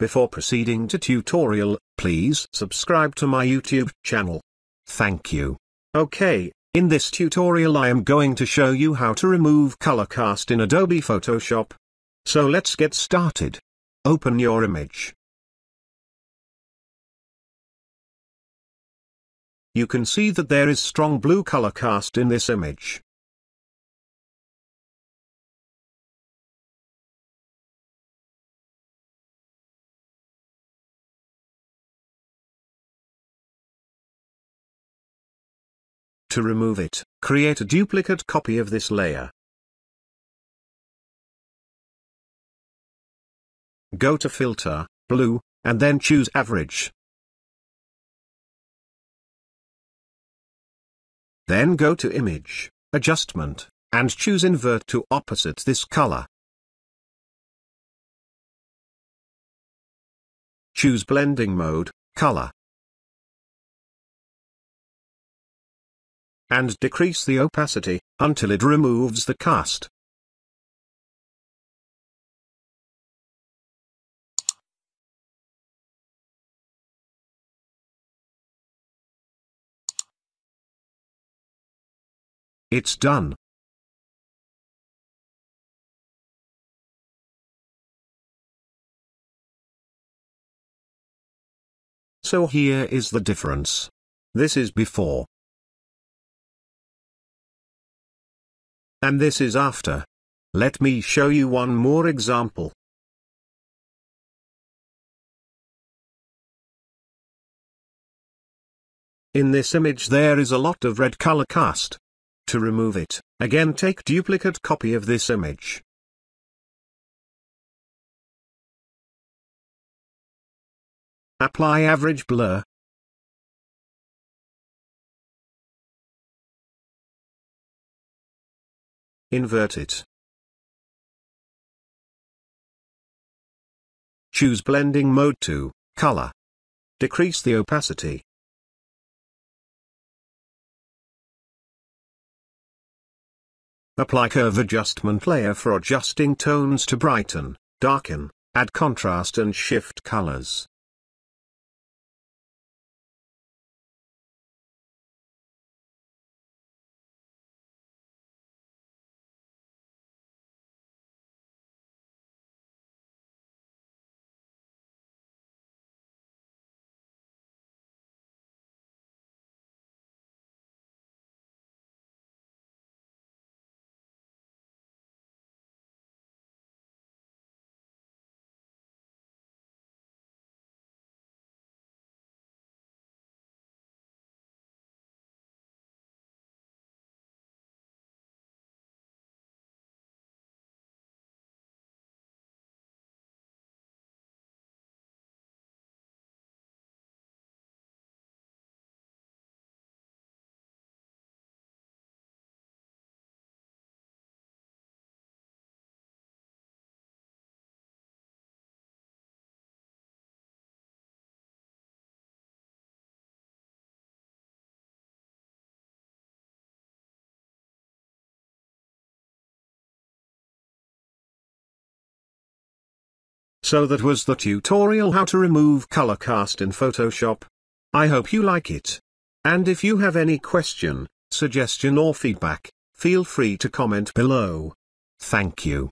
Before proceeding to tutorial, please subscribe to my YouTube channel. Thank you. Okay, in this tutorial I am going to show you how to remove color cast in Adobe Photoshop. So let's get started. Open your image. You can see that there is strong blue color cast in this image. To remove it, create a duplicate copy of this layer. Go to Filter, Blur, and then choose Average. Then go to Image, Adjustment, and choose Invert to opposite this color. Choose Blending Mode, Color. And decrease the opacity, until it removes the cast. It's done. So here is the difference. This is before. And this is after. Let me show you one more example. In this image there is a lot of red color cast. To remove it, again take duplicate copy of this image. Apply average blur, Invert it. Choose Blending Mode to Color. Decrease the opacity. Apply Curve Adjustment Layer for adjusting tones to brighten, darken, add contrast and shift colors. So that was the tutorial how to remove color cast in Photoshop. I hope you like it. And if you have any question, suggestion or feedback, feel free to comment below. Thank you.